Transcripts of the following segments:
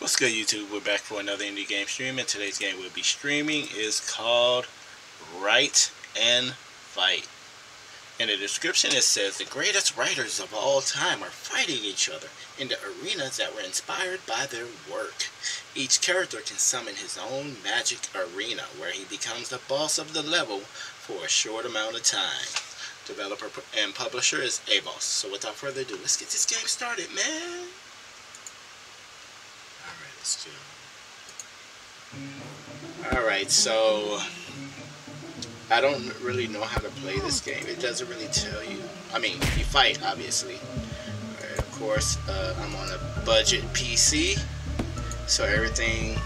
What's good YouTube? We're back for another indie game stream and today's game we'll be streaming is called Write and Fight. In the description it says the greatest writers of all time are fighting each other in the arenas that were inspired by their work. Each character can summon his own magic arena where he becomes the boss of the level for a short amount of time. Developer and publisher is ABOS. So without further ado, let's get this game started, man. Let's do. Alright, so I don't really know how to play this game. It doesn't really tell you. I mean, you fight, obviously. Right, of course, uh, I'm on a budget PC, so everything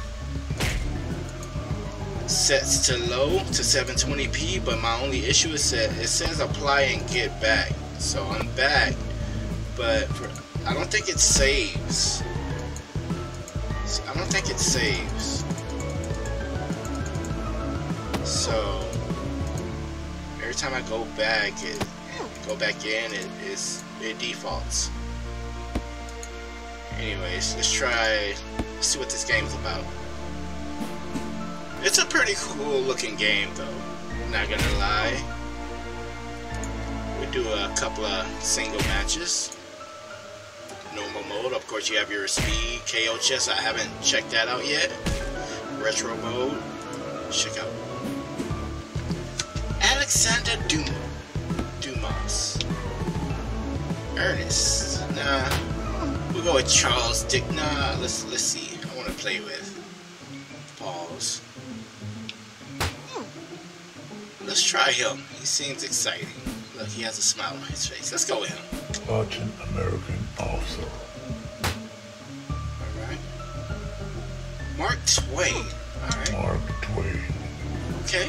sets to low to 720p. But my only issue is that it says apply and get back, so I'm back, but for, I don't think it saves. I don't think it saves. So every time I go back, it go back in, it is it defaults. Anyways, let's try let's see what this game's about. It's a pretty cool looking game though. Not gonna lie. We do a couple of single matches mode. Of course, you have your speed KO chess. I haven't checked that out yet. Retro mode. Check out Alexander Dumas. Dumas. Ernest. Nah. We'll go with Charles Dick. Nah. Let's let's see. I want to play with. Pause. Let's try him. He seems exciting. Look, he has a smile on his face. Let's go with him. Sergeant American officer. Mark Twain. Alright. Mark Twain. Okay.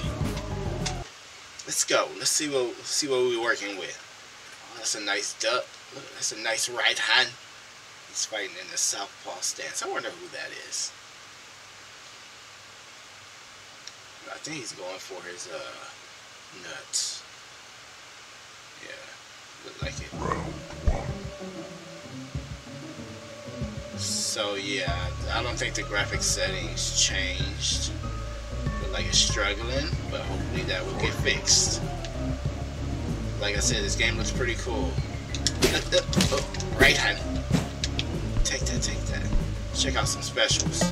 Let's go. Let's see what see what we're working with. Oh, that's a nice duck. Look, that's a nice right hand. He's fighting in the southpaw stance. I wonder who that is. I think he's going for his uh nuts. Yeah, look like it. So yeah, I don't think the graphic settings changed. Look like it's struggling, but hopefully that will get fixed. Like I said, this game looks pretty cool. Oh, right hand. Take that, take that. Check out some specials.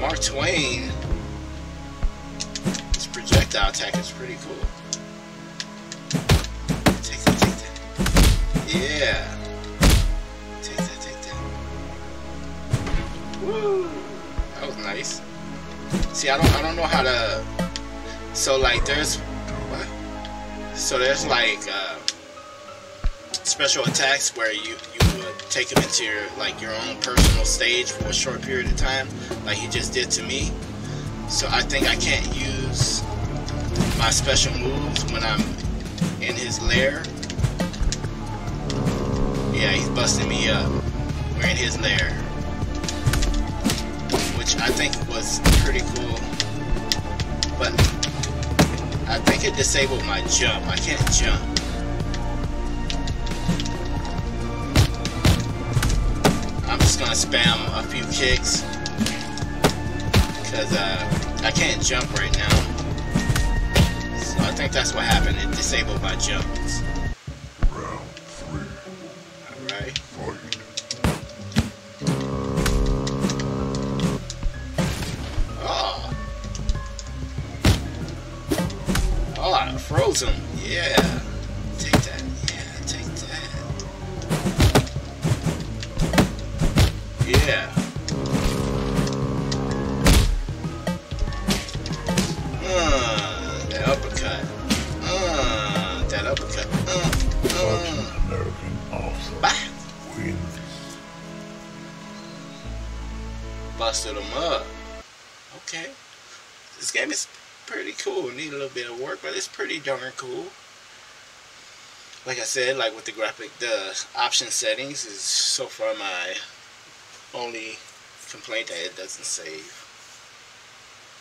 Mark Twain. This projectile attack is pretty cool. Yeah. Take that, take that. Woo. That was nice. See, I don't, I don't know how to. So like, there's what? So there's like uh, special attacks where you you would take them into your like your own personal stage for a short period of time, like he just did to me. So I think I can't use my special moves when I'm in his lair. Yeah, he's busting me up. We're in his lair. Which I think was pretty cool. But I think it disabled my jump. I can't jump. I'm just gonna spam a few kicks. Because uh, I can't jump right now. So I think that's what happened. It disabled my jumps. I froze him. Yeah. Take that. Yeah, take that. Yeah. Uh, that uppercut. Uh, that uppercut. Uh, uh. American officer. Wins. busted them up. Okay. This game is pretty cool. Need a little bit of work, but it's pretty darn cool. Like I said, like with the graphic, the option settings is so far my only complaint that it doesn't save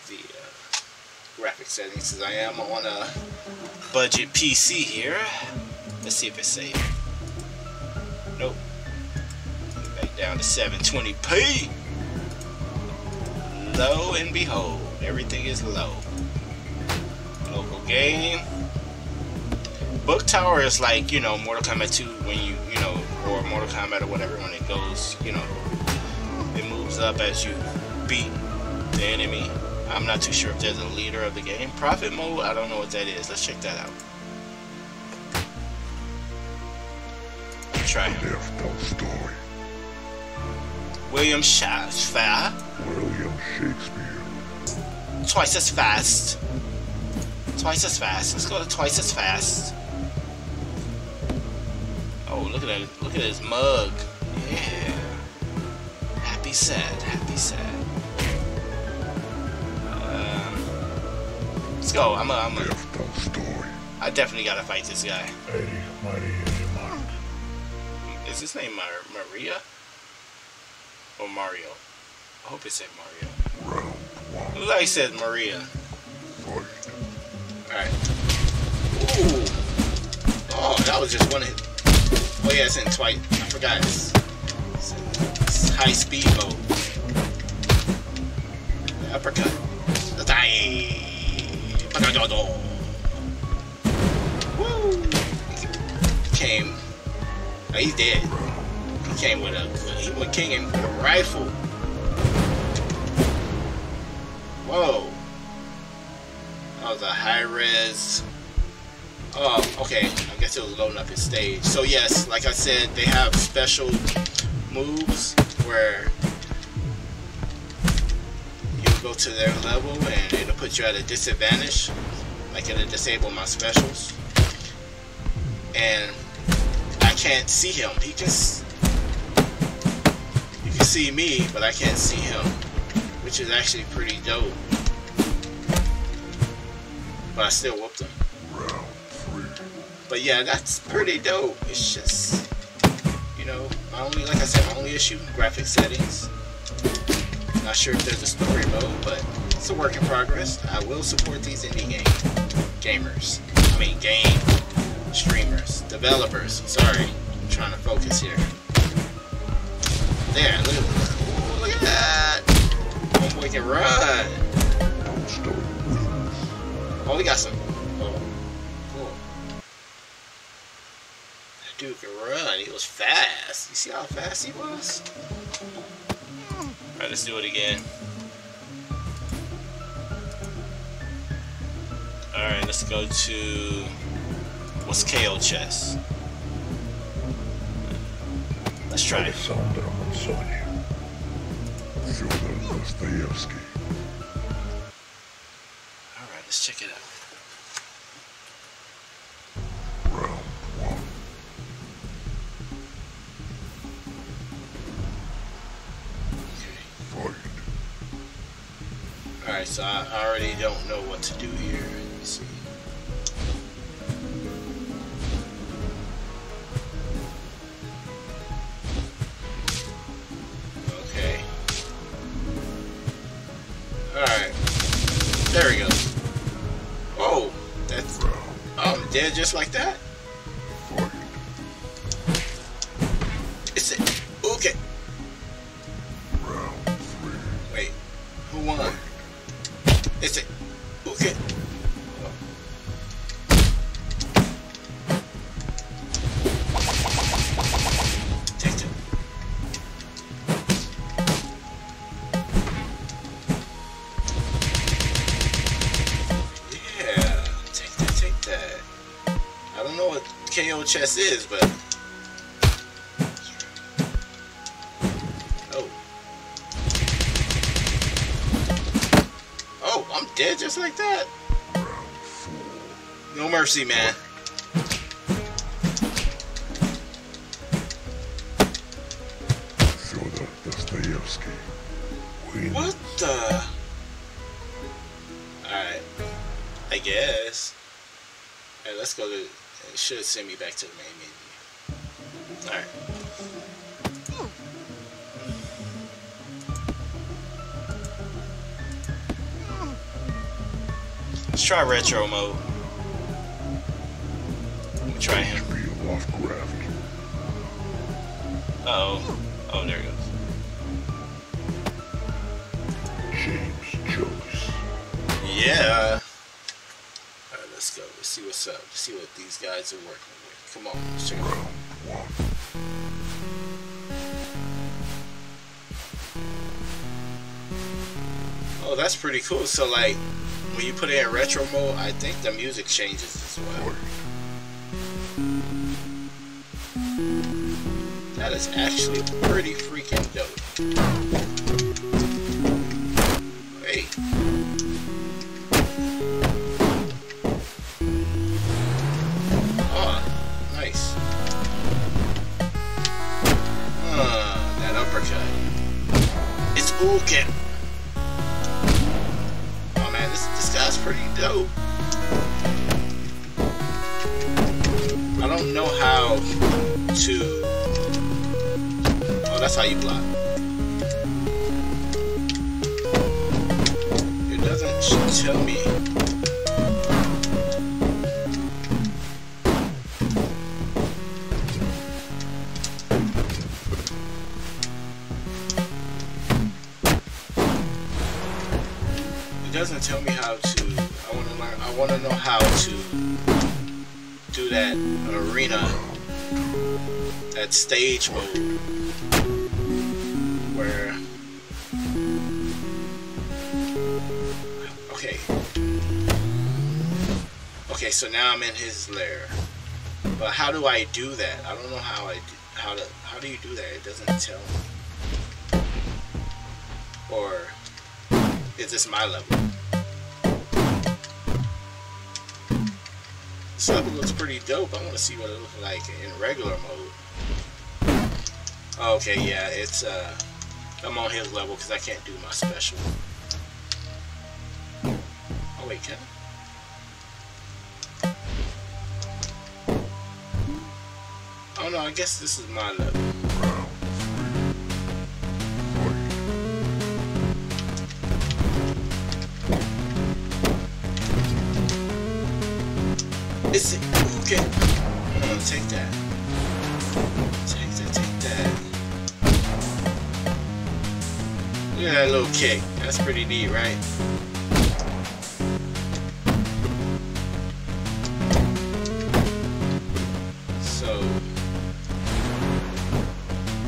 the uh, graphic settings since I am on a budget PC here. Let's see if it's safe. Nope. Back down to 720p. Lo and behold, everything is low. Local game. Book Tower is like, you know, Mortal Kombat 2 when you, you know, or Mortal Kombat or whatever when it goes, you know, it moves up as you beat the enemy. I'm not too sure if there's a leader of the game. Profit mode, I don't know what that is. Let's check that out. Try Tolstoy. William Shakespeare. William Shakespeare. Twice as fast. Twice as fast. Let's go to twice as fast. Oh, look at that. Look at his mug. Yeah. Happy sad. Happy sad. Um, let's go. I'm a, I'm a. I definitely gotta fight this guy. Eddie Mighty Eddie Mark. Is his name Mar- Maria? Or Mario? I hope it said Mario. Round one. It said Maria. Fight. Alright. Ooh. Oh, that was just one hit. Oh yeah, it's in twice. I forgot. It's, it's, high speed mode. Uppercut. The die. Woo. Came. Oh, he's dead. He came with a. He king with a rifle. Whoa. Was a high res. Oh, okay. I guess it was loading up his stage. So yes, like I said, they have special moves where you go to their level and it'll put you at a disadvantage. Like it'll disable my specials. And I can't see him. He just you can see me, but I can't see him. Which is actually pretty dope. But I still whooped him. But yeah, that's pretty dope. It's just, you know, my only, like I said, my only issue, graphic settings. Not sure if there's a story mode, but it's a work in progress. I will support these indie game gamers. I mean, game streamers, developers. Sorry, I'm trying to focus here. There, look at, look at that. Homeboy can run. Tolstoy wins. Oh, we got some. Oh, cool. That dude can run. He was fast. You see how fast he was? Alright, let's do it again. Alright, let's go to. What's KO chess? Let's try it. Alexander Manzoni. Fyodor Dostoevsky. Alright, let's check it out. So I already don't know what to do here. Let me see. Okay. Alright. There we go. Oh, that's. I'm um, dead just like that? KO chess is, but oh. Oh, I'm dead just like that. No mercy, man. Fyodor Dostoevsky. Wins. What the? Alright. I guess. Alright, let's go to. It should send me back to the main menu. Alright. Let's try retro mode. Let me try him. Uh oh. Oh, there he goes. James Joyce. Yeah. Alright, let's go. Let's see what's up. See what these guys are working with. Come on. Let's check it out. Oh, that's pretty cool. So, like, when you put it in retro mode, I think the music changes as well. That is actually pretty freaking dope. Oh man, this this guy's pretty dope. I don't know how to Oh, that's how you block. It doesn't tell me. Arena, that stage mode where okay. Okay so now I'm in his lair. But how do I do that? I don't know how I do, how to how do you do that? It doesn't tell me. Or is this my level this looks pretty dope I want to see what it looks like in regular mode Okay, yeah, it's uh, I'm on his level because I can't do my special. Oh wait, can I? Oh no, I guess this is my level. Take that. Take that, take that. Look at that little kick. That's pretty neat, right? So,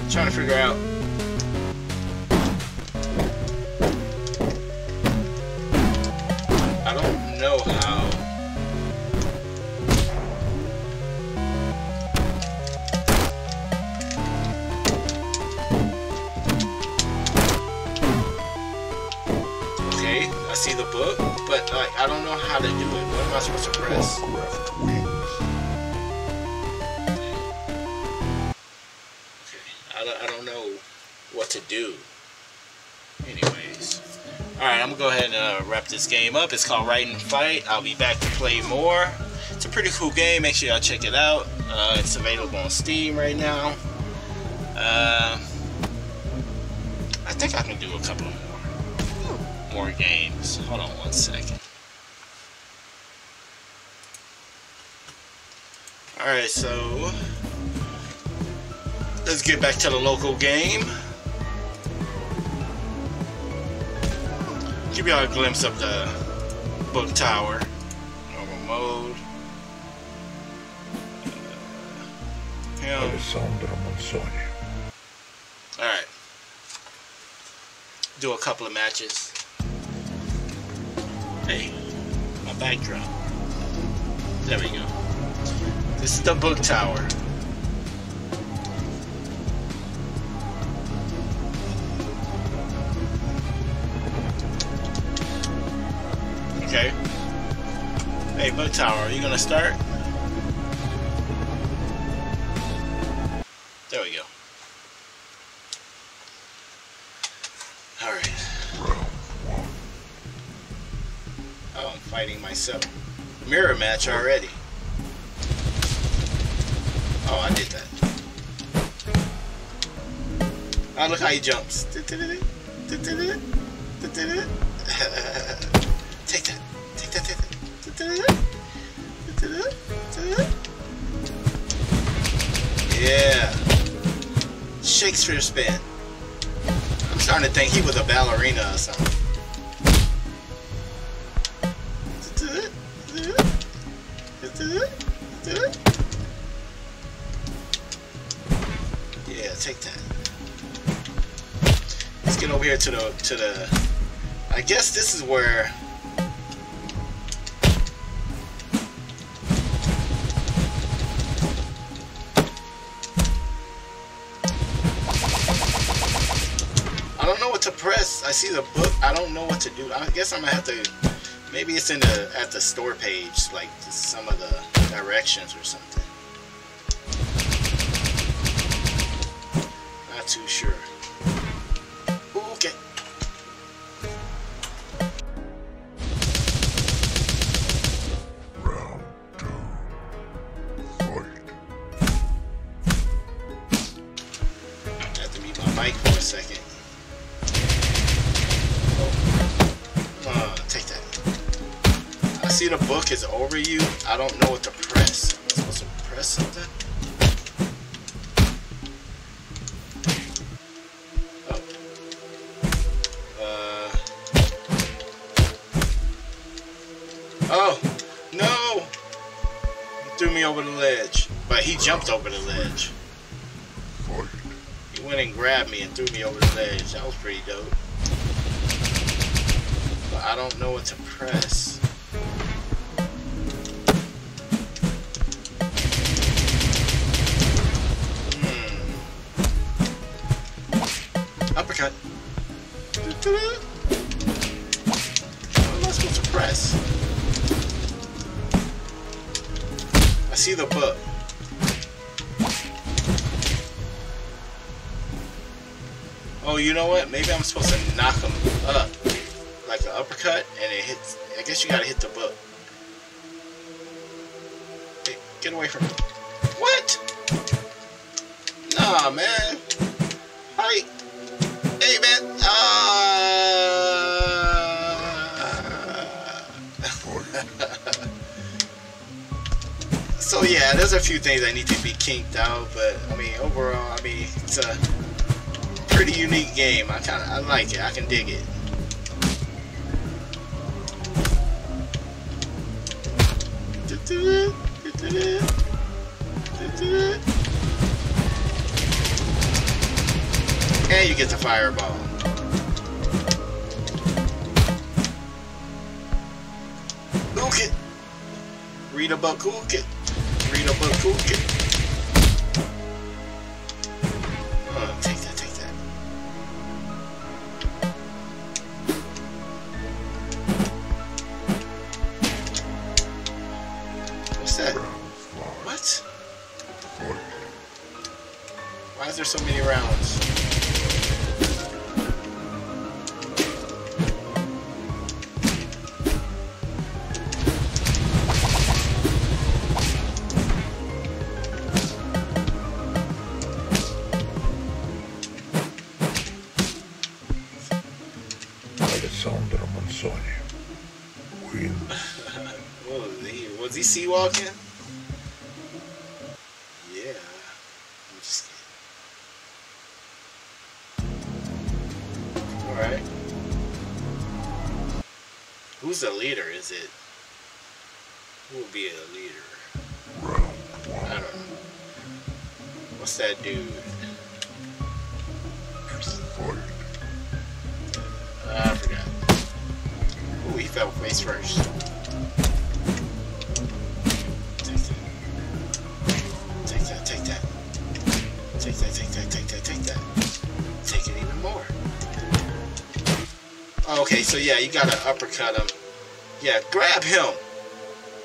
trying to figure out. This game up. It's called Write and Fight. I'll be back to play more. It's a pretty cool game. Make sure y'all check it out. Uh, it's available on Steam right now. Uh, I think I can do a couple more more games. Hold on one second. Alright, so let's get back to the local game. Give y'all a glimpse of the book tower. Normal mode. Uh, him. Alright. Do a couple of matches. Hey, my backdrop. There we go. This is the book tower. Hey, book tower, are you gonna start? There we go. Alright. Oh, I'm fighting myself. Mirror match already. Oh, I did that. Oh, look how he jumps. Take that. Take that. Take that. Yeah. Shakespeare spin. I'm starting to think he was a ballerina or something. Yeah, take that. Let's get over here to the to the I guess this is where see the book. I don't know what to do. I guess I'm gonna have to. Maybe it's in the at the store page, like some of the directions or something. Not too sure. See the book is over you. I don't know what to press. Am I supposed to press something? Oh. Uh. Oh, no! He threw me over the ledge. But he jumped over the ledge. He went and grabbed me and threw me over the ledge. That was pretty dope. But I don't know what to press. See the book. Oh, you know what? Maybe I'm supposed to knock him up. Like an uppercut, and it hits. I guess you gotta hit the book. Hey, get away from me. What? Nah, man. So, yeah, there's a few things that need to be kinked out, but, I mean, overall, I mean, it's a pretty unique game. I kind of I like it. I can dig it. And you get the fireball. Read about cook it. Read about What's that dude? Uh, I forgot. Ooh, he fell face first. Take that. Take that, take that. Take that, take it even more. Okay, so yeah, you gotta uppercut him. Yeah, grab him.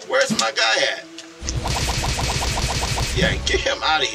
Where's my guy at? Yeah, get him out of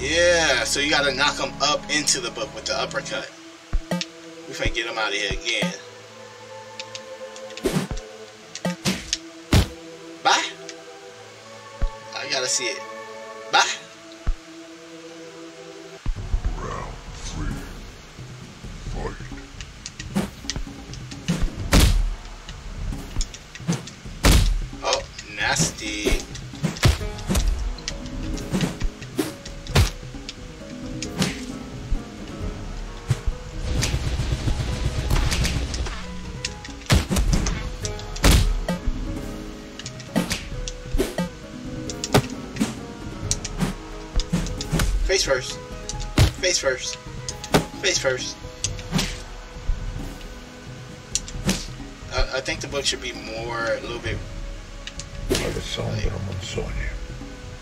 Yeah, so you gotta knock him up into the book with the uppercut. We finna get him out of here again. Bye. I gotta see it. First. I, I think the book should be more, a little bit Manzoni.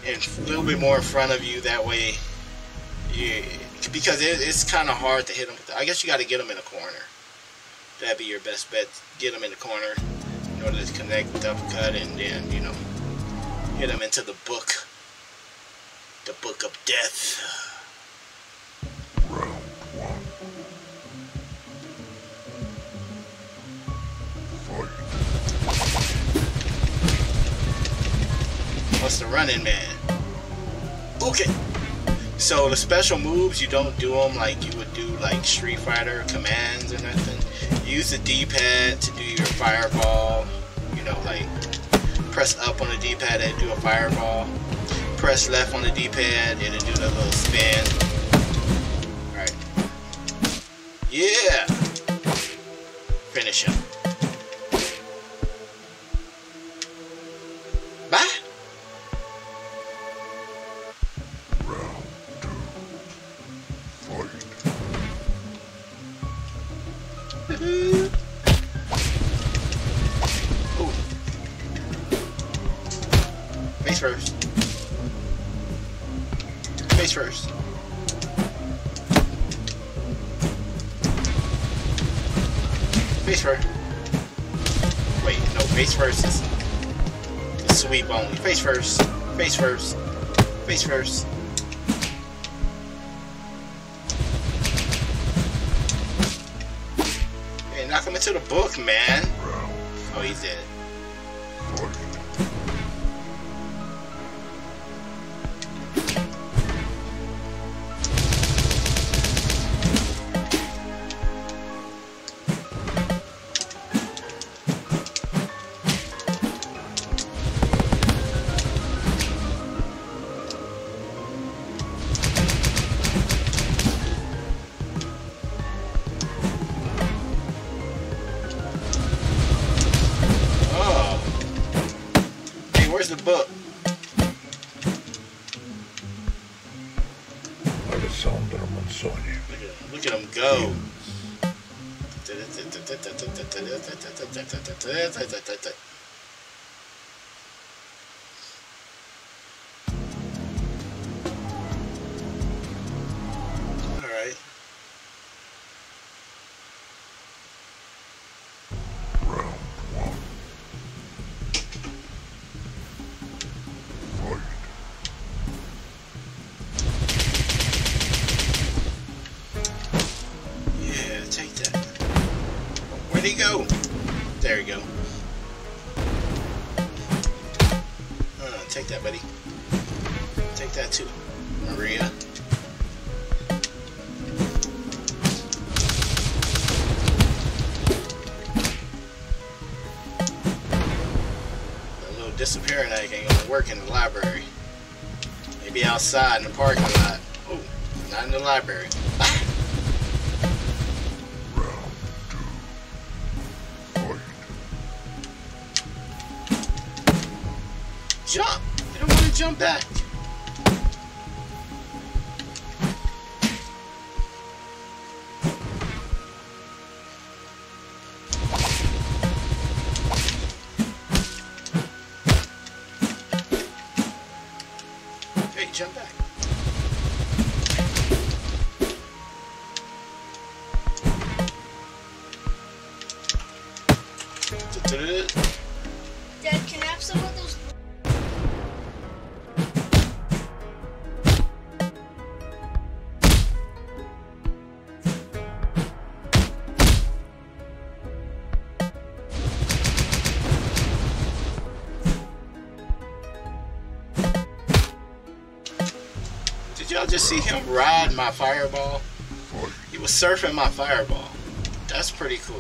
and a little bit more in front of you. That way, you because it, it's kind of hard to hit them. With the, I guess you got to get them in a corner. That'd be your best bet. Get them in the corner in order to connect the uppercut, and then you know hit them into the book, the book of death. The running man? Okay. So the special moves, you don't do them like you would do like Street Fighter commands or nothing. You use the D-pad to do your fireball. You know, like press up on the D-pad and do a fireball. Press left on the D-pad and then do the little spin. Alright. Yeah! Finish him. Face first. Face first. Face first. Wait, no, face first is sweep only. Face first. Face first. Face first. Him the book, man. Oh, he's dead. Hey, where's the book? Alessandro Manzoni. Look at, look at him go. Maybe outside in the parking lot. Oh, not in the library. Jump! You don't want to jump back. See him ride my fireball? He was surfing my fireball. That's pretty cool.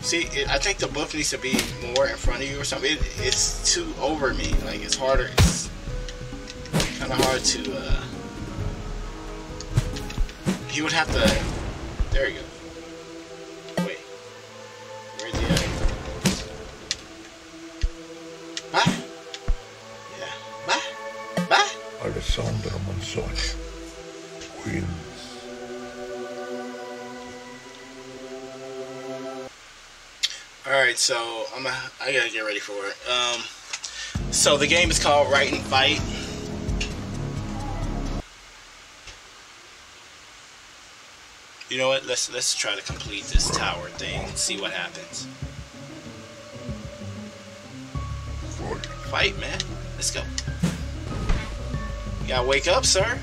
See, it, I think the book needs to be more in front of you or something. It, it's too over me. Like it's harder. It's kind of hard to. Uh, he would have to. There you go. Alright, so I'm a, I gotta get ready for it. Um, so the game is called Write and Fight. You know what? Let's let's try to complete this tower thing and see what happens. Fight. Fight, man. Let's go. You gotta wake up, sir.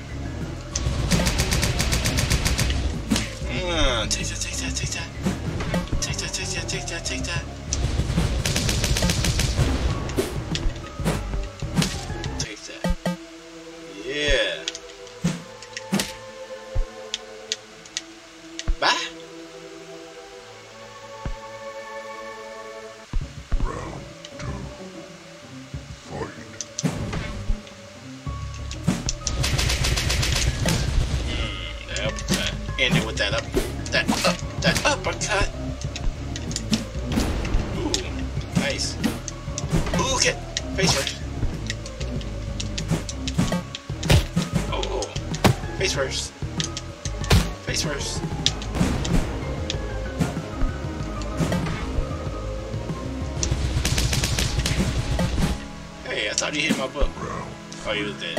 Mm, take that, take that, take that. Take that, take that, take that, take that. Book. Round. Oh, he was dead.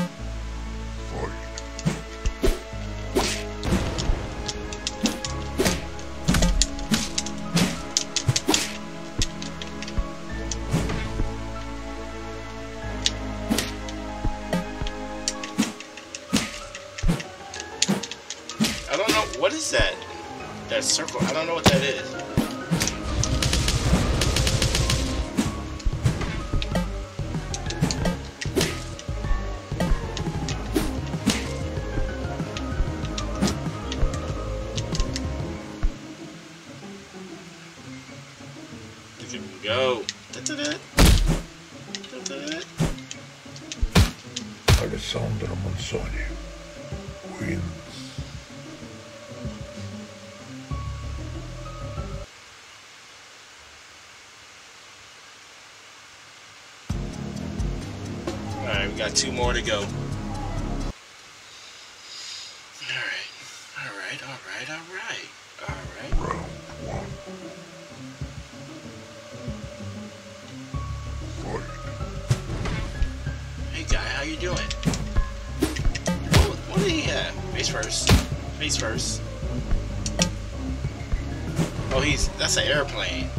I don't know what is that. That circle. I don't know what that is. Got two more to go. Alright. Alright, alright, alright. Alright. Round one. Fight. Hey guy, how you doing? What, what did he have? Face first. Face first. Oh, he's that's an airplane.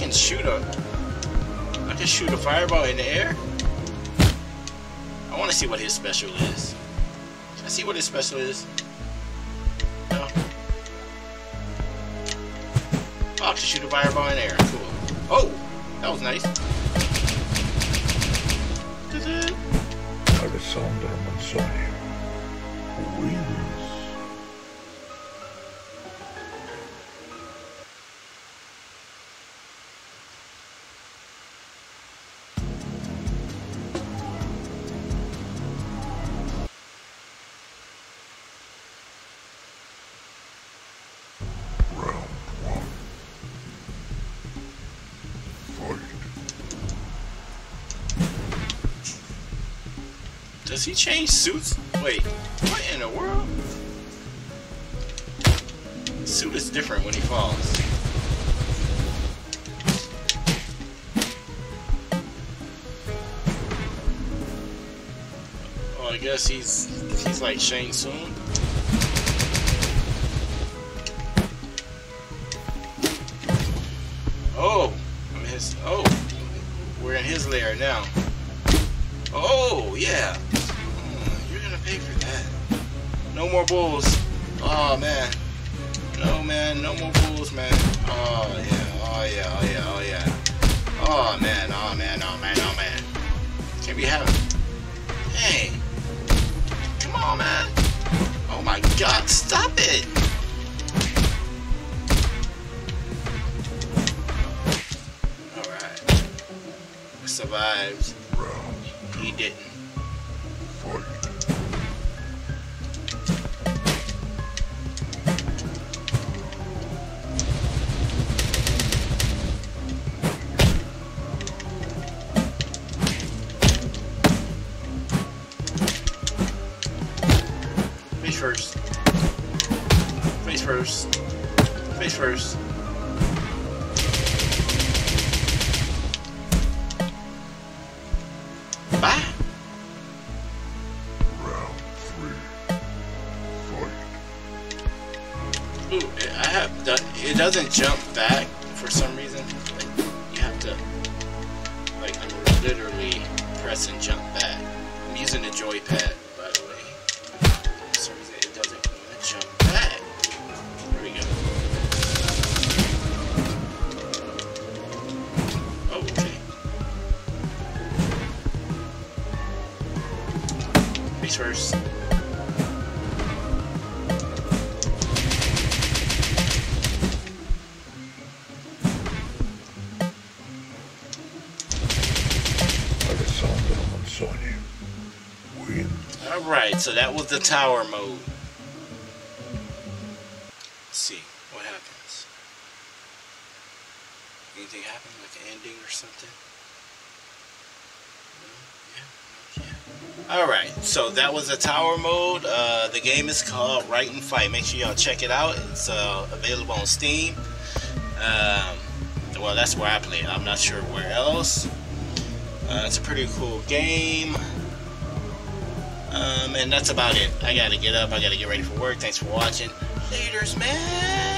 Can shoot a. I can shoot a fireball in the air. I want to see what his special is. Can I see what his special is? No. Oh, I can shoot a fireball in the air. Cool. Oh, that was nice. Alessandro Manzoni wins. Does he change suits? Wait, what in the world? Suit is different when he falls. Oh, I guess he's he's like Shang Tsung. Oh, I'm his. Oh, we're in his lair now. Oh, yeah. Pay. No more bulls. Oh, man. No, man. No more bulls, man. Oh, yeah. Oh, yeah. Oh, yeah. Oh, yeah. Oh, man. Oh, man. Oh, man. Oh, man. Can't be having. Hey. Come on, man. Oh, my God. Stop it. Alright. Survived. Round He didn't. Doesn't jump back for some reason. Like, you have to. Like, I'm literally pressing jump back. I'm using the joypad, by the way. For some reason, it doesn't wanna jump back. There we go. Oh, okay. Face so that was the tower mode. Let's see, what happens? Anything happen, like an ending or something? Alright, so that was the tower mode. Uh, the game is called Write and Fight. Make sure y'all check it out. It's uh, available on Steam. Um, well, that's where I play it. I'm not sure where else. Uh, it's a pretty cool game. Um, and that's about it. I gotta get up. I gotta get ready for work. Thanks for watching. Laters, man.